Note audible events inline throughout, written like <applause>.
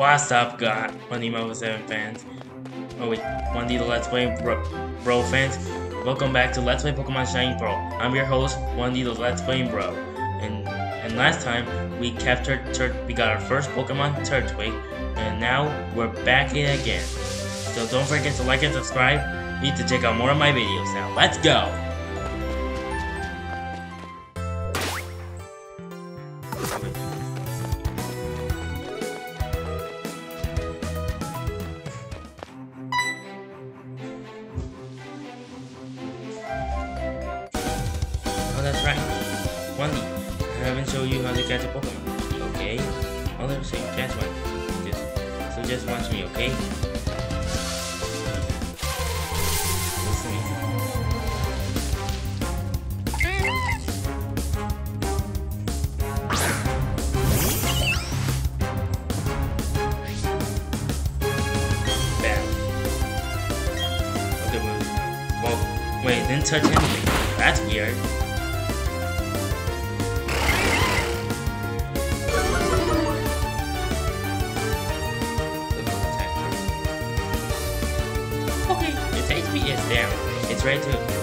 What's up, God? One Emo 7 fans. Oh wait, Juandi the Let's Play bro, bro fans. Welcome back to Let's Play Pokemon Shining Pearl. I'm your host, Juandi the Let's Play Bro. And and last time we captured Tur we got our first Pokemon Turtwig, and now we're back in again. So don't forget to like and subscribe. You need to check out more of my videos now. Let's go! Wait, didn't touch anything. That's weird. Okay, its HP is down. It's ready to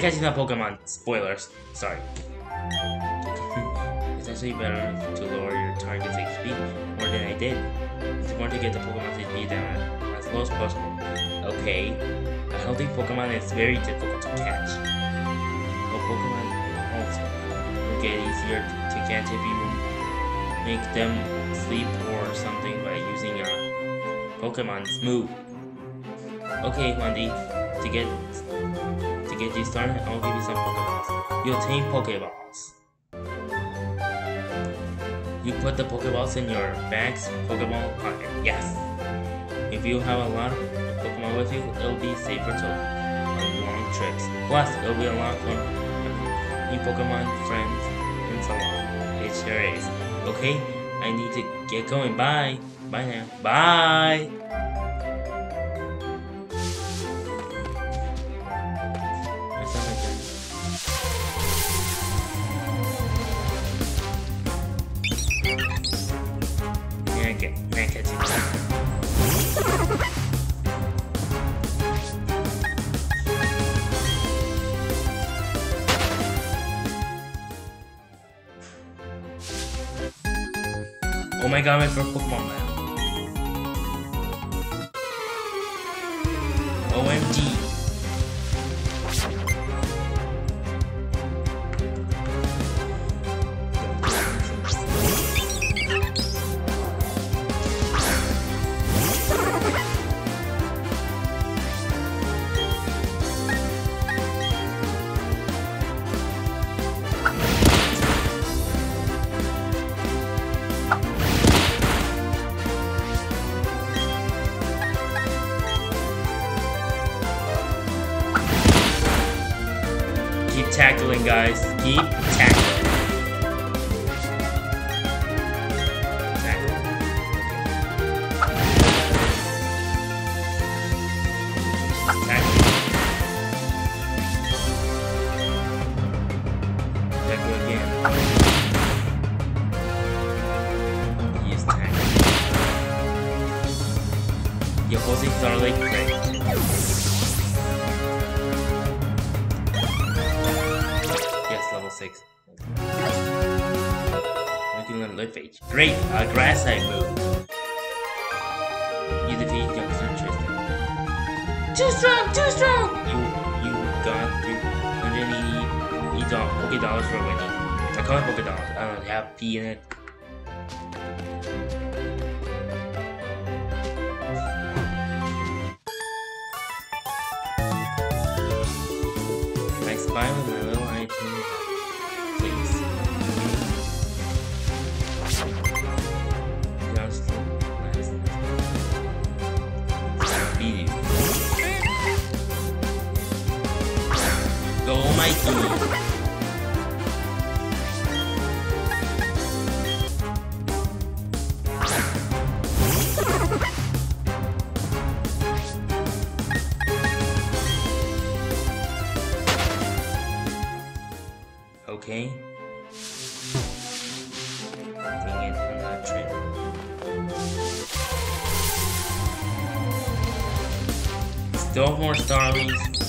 catching the Pokemon. Spoilers. Sorry. it's actually better to lower your target's HP more than I did. It's important to get the Pokemon's HP down as low as possible. Okay. A healthy Pokemon is very difficult to catch. A Pokemon also will get easier to catch if you make them sleep or something by using a Pokemon's move. Okay, Juandi. To get get you started, I'll give you some Pokeballs. You obtain Pokeballs. You put the Pokeballs in your bag's Pokeball pocket. Yes. If you have a lot of Pokemon with you, it'll be safer to on long trips. Plus, it'll be a lot fun new Pokemon friends and so on. It sure is. Okay, I need to get going. Bye. Bye now. Bye. Oh my god, my first Pokemon man. OMG. Your opposing Starlight Craig. Yes, level 6. I can learn Lift Phage. Great! A grass type move. You defeat youngster Tristan. Too strong! Too strong! You you got 380 do- Poké dollars for winning. I call it Poké dollars. I uh, don't have P in it. Mikey! Okay. Still more Starlies.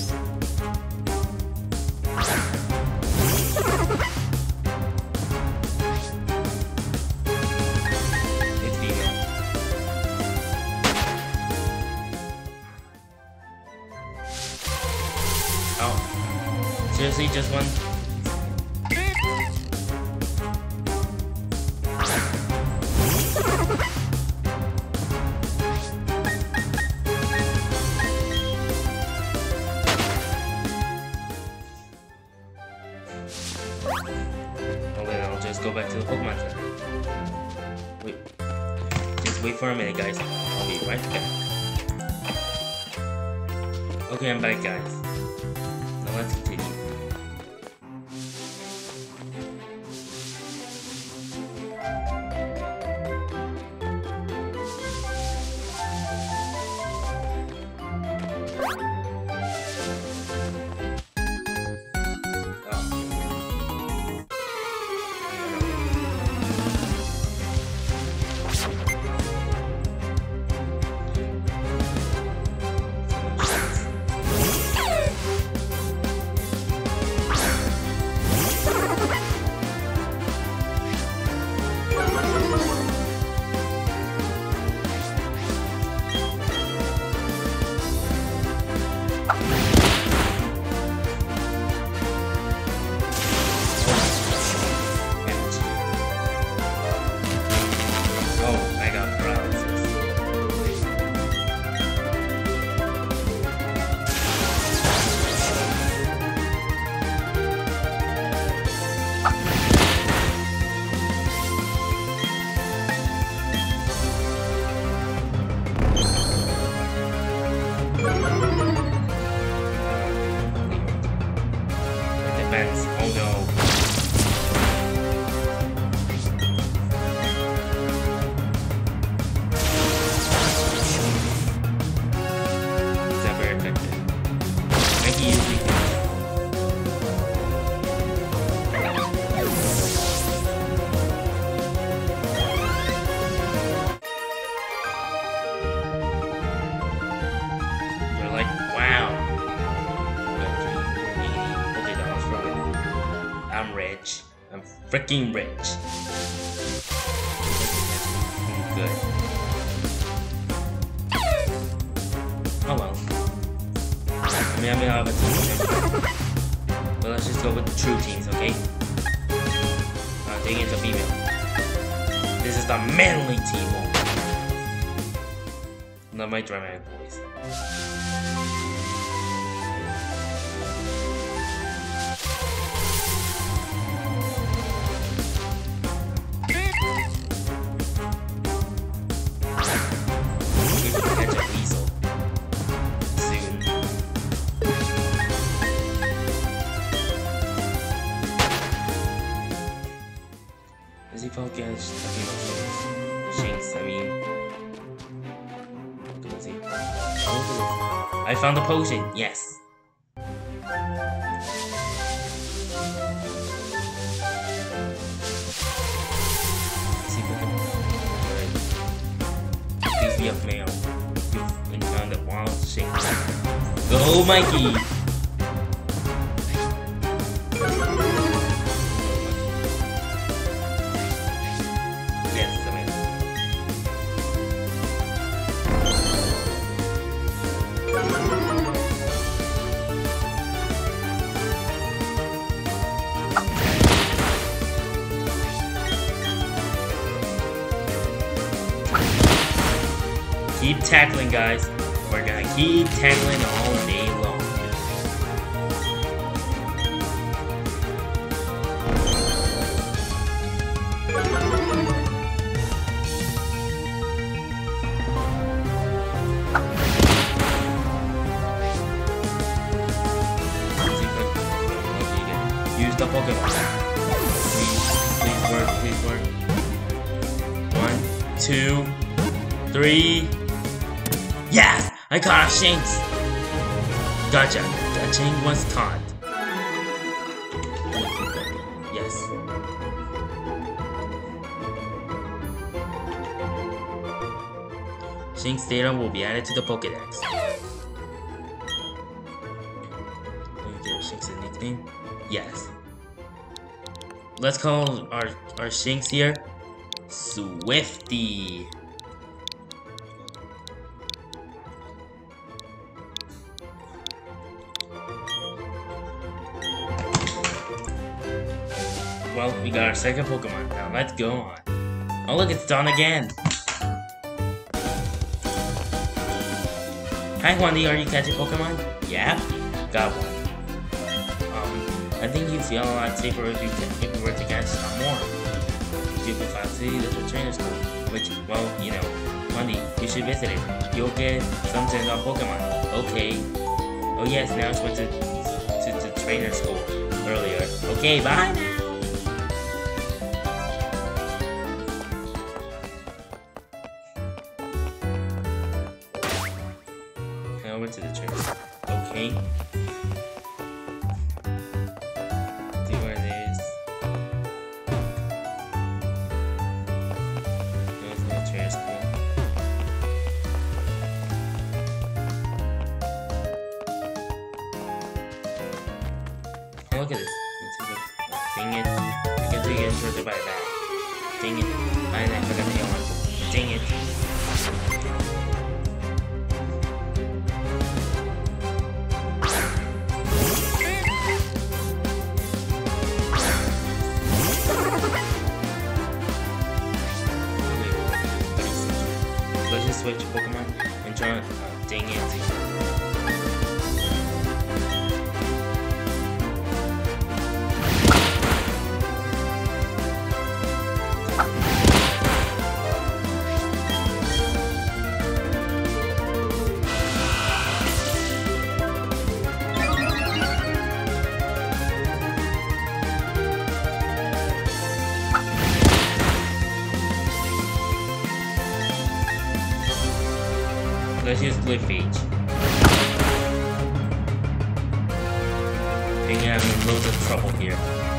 Freaking rich. Good. Oh well. I mean, I mean, have a team. okay? But let's just go with the true teams, okay? Uh, dang it's a female. This is the manly team. Not my dramatic voice. Focused? I mean, I found the potion, yes! Please be up, male. You've a wild Shinx. Go, Mikey! Tackling, guys. We're gonna keep tackling all Shinx! Gotcha. Chain was caught. Yes. Shinx data will be added to the Pokedex. Give Shinx a nickname? Yes. Let's call our, our Shinx here Swifty. Got our second Pokemon. Now let's go on. Oh look, it's done again. Hi, Juandi, are you catching Pokemon? Yeah, got one. Um, I think you feel a lot safer if you, if you were to catch some more. You can find City Little Trainer School, which, well, you know, Juandi, you should visit it. You'll get some Gen on Pokemon. Okay. Oh yes, now it's went to, to, to trainer school earlier. Okay, bye. Now at this. It's a good. Dang it. I can take it interrupted by that. Dang it. I, I forgot the one. Dang it. Let's just switch Pokemon and try uh, dang it. Let's use Glitchbeach. Dang it, I'm in loads of trouble here.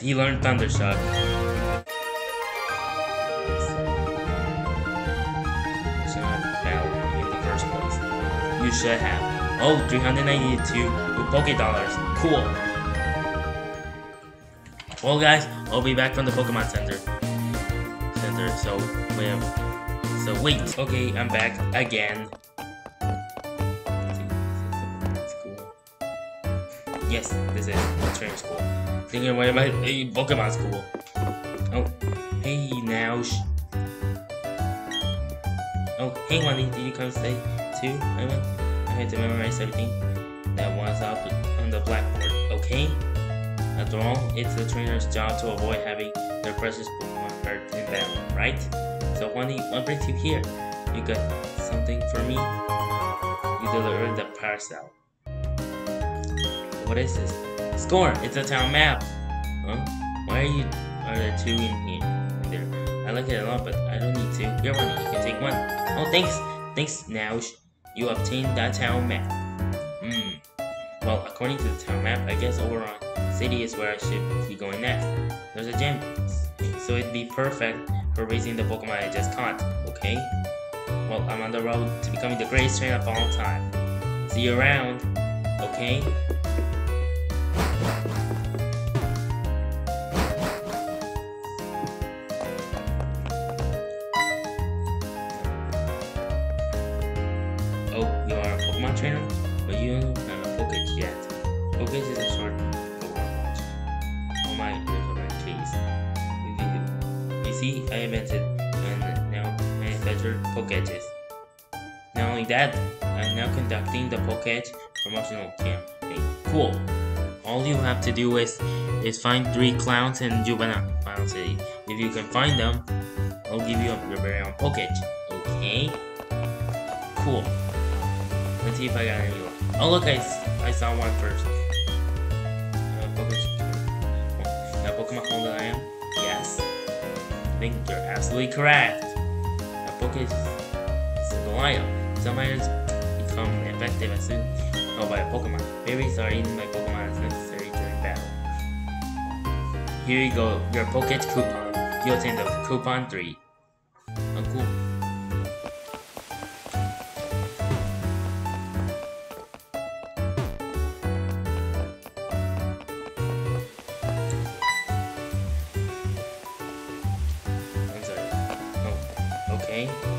He learned Thunder Shock. Should have in the first place. You should have. Oh, 392 with Poké Dollars. Cool. Well, guys, I'll be back from the Pokemon Center. Center. So, wait. So wait. Okay, I'm back again. Yes, this is training school. Thinking, am I? Hey, Pokemon school. Oh, hey, now. Oh, hey, Juandi, did you come stay too? I went. I had to memorize everything that was up on the blackboard. Okay. After all, it's the trainer's job to avoid having their precious Pokemon hurt in battle, right? So, Juandi, what brings you here? You got something for me? You delivered the parcel. what is this? Score! It's a town map! Huh? Why are you are there two in here? In there? I like it a lot, but I don't need two. Here, one, you can take one. Oh, thanks! Thanks, now you obtained that town map. Hmm. Well, according to the town map, I guess Oreburgh City is where I should be going next. There's a gym, so it'd be perfect for raising the Pokemon I just caught, okay? Well, I'm on the road to becoming the greatest trainer of all time. See you around, okay? Trainer? But you don't have a Pokétch yet. Pokétch is a short Pokemon watch. Oh my, there's a red case. You see, I invented and now manufactured Pokétches. Not only that, I'm now conducting the Pokétch promotional campaign. Cool. All you have to do is is find three clowns in Jubilife City. If you can find them, I'll give you your very own Pokétch. Okay? Cool. See if I got any more. Oh look, I, I saw one first. Uh. Now Pokemon Home that I am? Yes. I think you're absolutely correct. Now is a item. Some items become effective as soon as by a Pokemon. Are eaten by Pokemon as necessary during battle. Here you go, your Pokétch coupon. You obtain the coupon 3. Okay.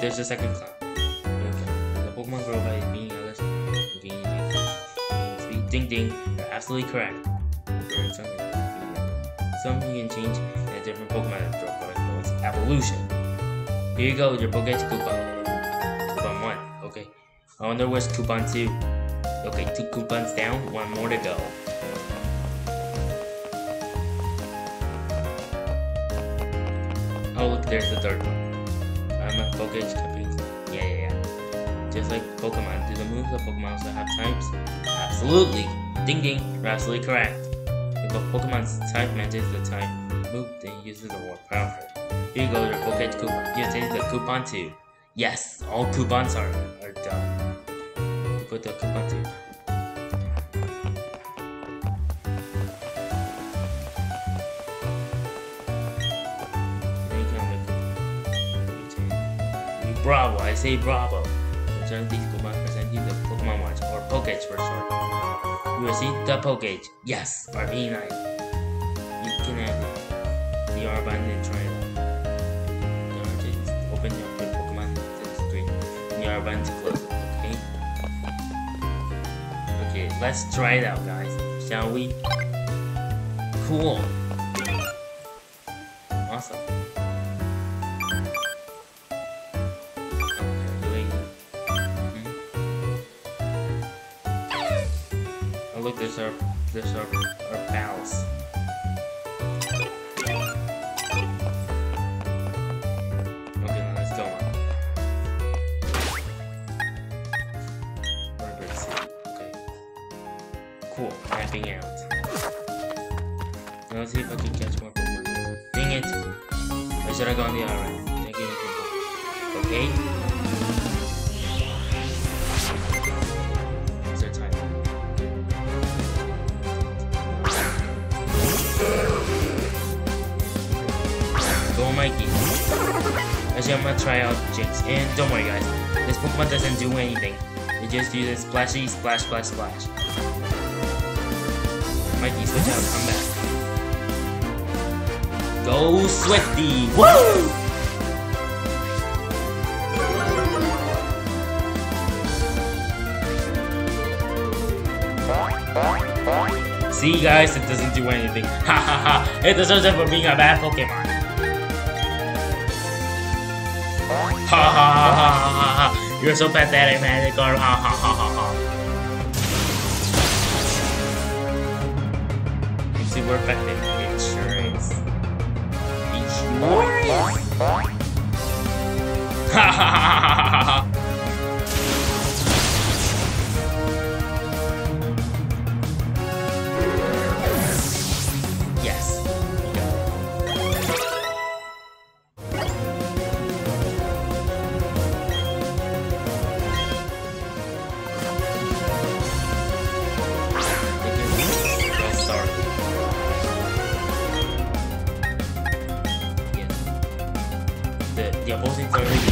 There's a second cloud. Okay. The Pokemon grow by being others. Speed. Ding ding. You're absolutely correct. Growing some, some you can change in a different Pokemon that grow by no, it's evolution. Here you go your Pokemon coupon. Coupon 1. Okay. I wonder where's coupon 2. Okay, two coupons down, one more to go. Oh look, there's the third one. I'm a Pokétch Camping Yeah, yeah, yeah. Just like Pokemon, do the moves of Pokemon also have types? Absolutely! Ding ding, you're absolutely correct. If a Pokemon's type matches the type move, then uses the more powerful. Here you go, your Pokétch coupon. You take the coupon too. Yes, all coupons are, are done. You put the coupon too. Bravo, I say bravo. Return these Pokemon presenting the Pokemon Watch, or Pokétch for short. You receive the Pokétch. Yes, Arvina. You can have it. The button and try it out. The R to open your Pokemon screen. The button to okay? Okay, let's try it out, guys. Shall we? Cool. Our Splashy, splash, splash, splash. Mikey, switch out, come back. Go Swifty! Woo! See guys, it doesn't do anything. <laughs> Ha ha ha! It deserves it for being a bad Pokemon. Ha ha ha ha ha ha! You're so pathetic, man. Ha ha ha ha. Ha ha. See, we're. It sure is. It sure is. Ha ha ha ha ha ha! The the opposing is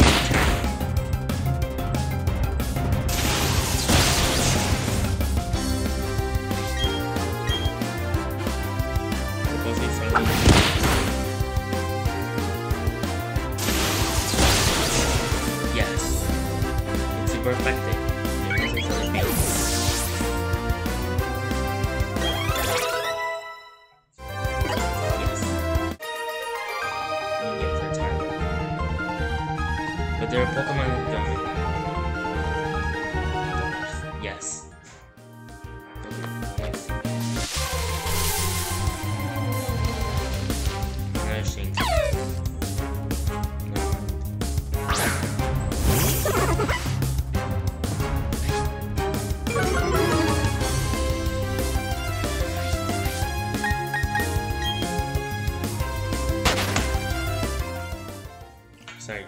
Sorry,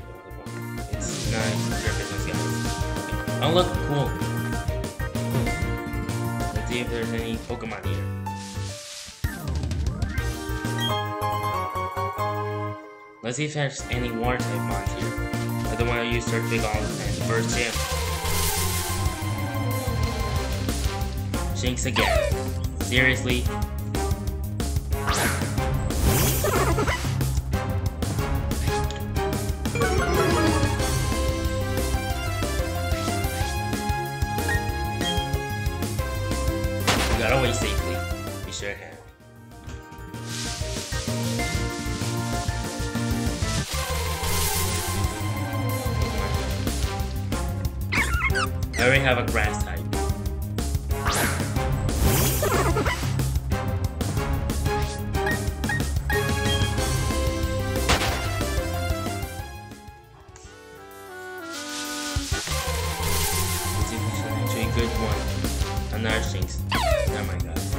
it's not your business, guys. Oh look, cool. Let's see if there's any Pokemon here. Let's see if there's any water type mons here. I don't want to use Turtwig all the. First gym. Shinx again. Seriously? It's actually a good one. Another Shinx. Oh my god.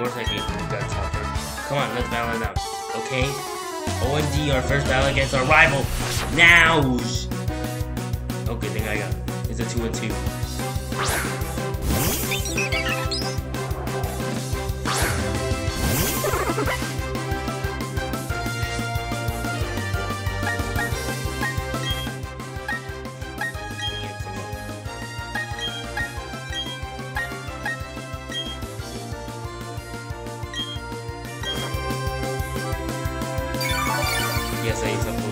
Course I you tougher. Come on, let's battle it out. Okay? OMG, our first battle against our rival! Now! Oh, good thing I got. it. It's a 2 and 2. size of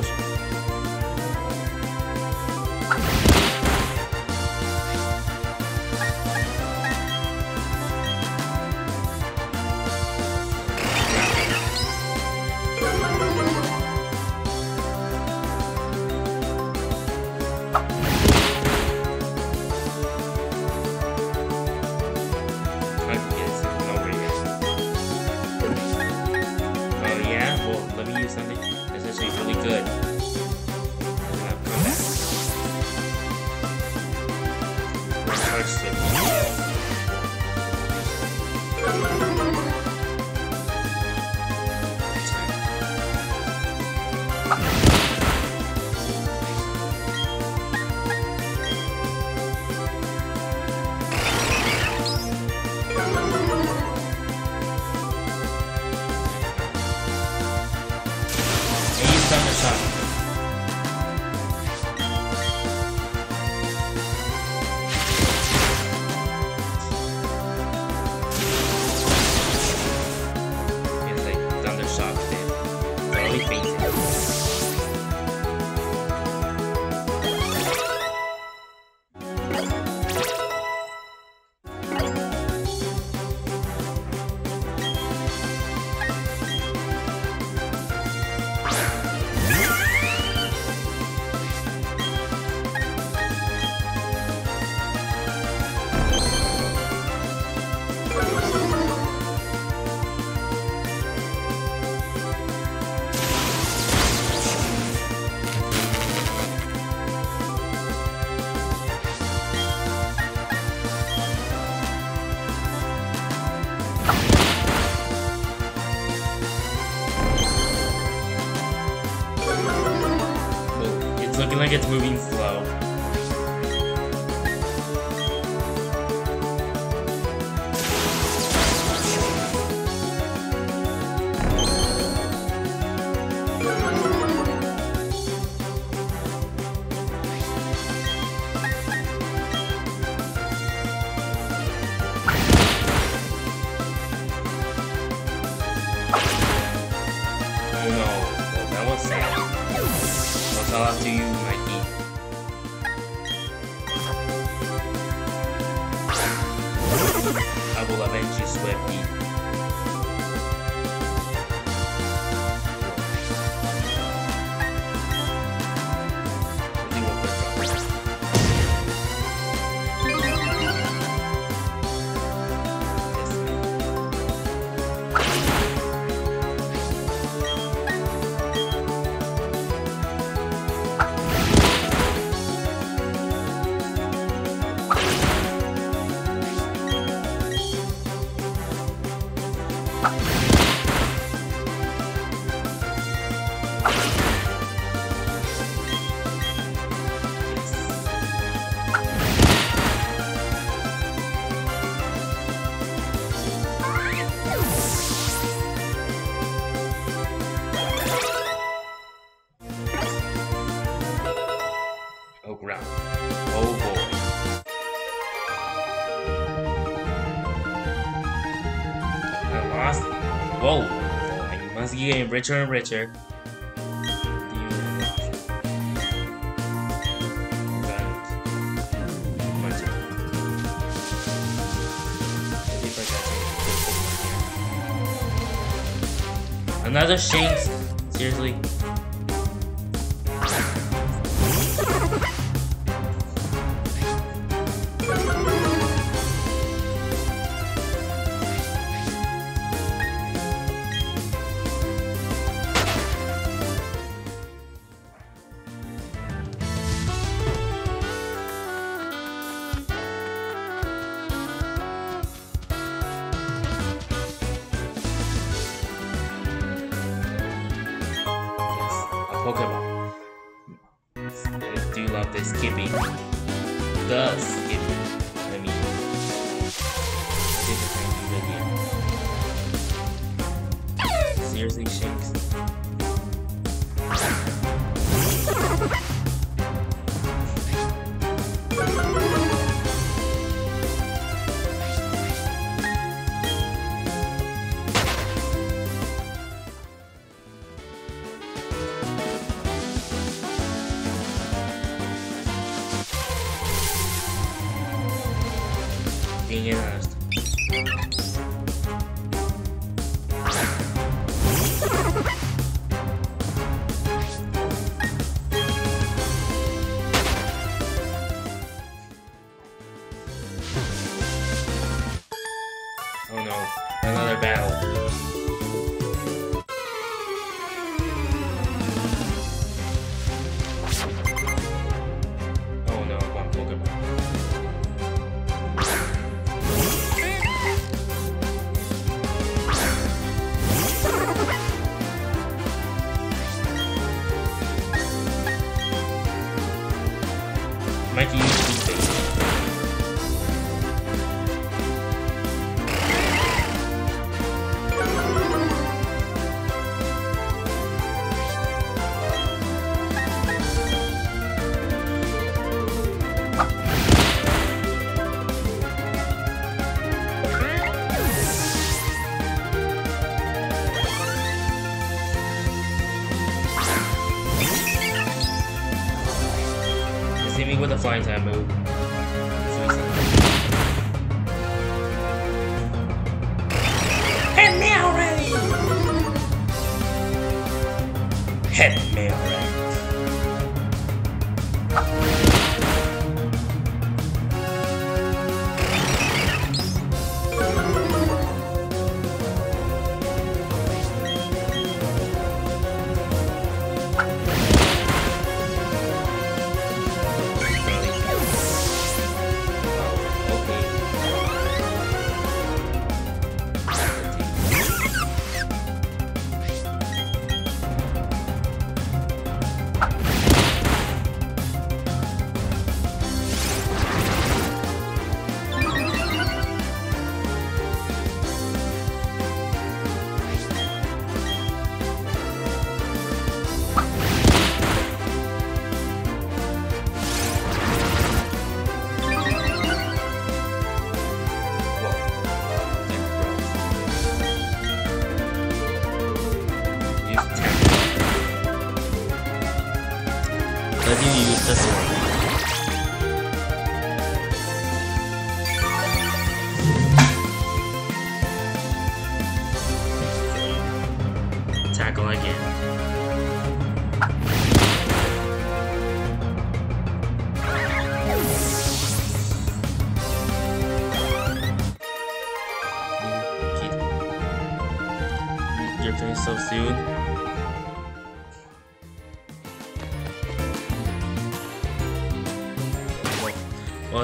Link gets moving. getting richer and richer. Another Shinx? Seriously? Being honest. Flying time move.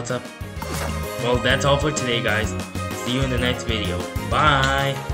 What's up? Well, that's all for today, guys. See you in the next video. Bye!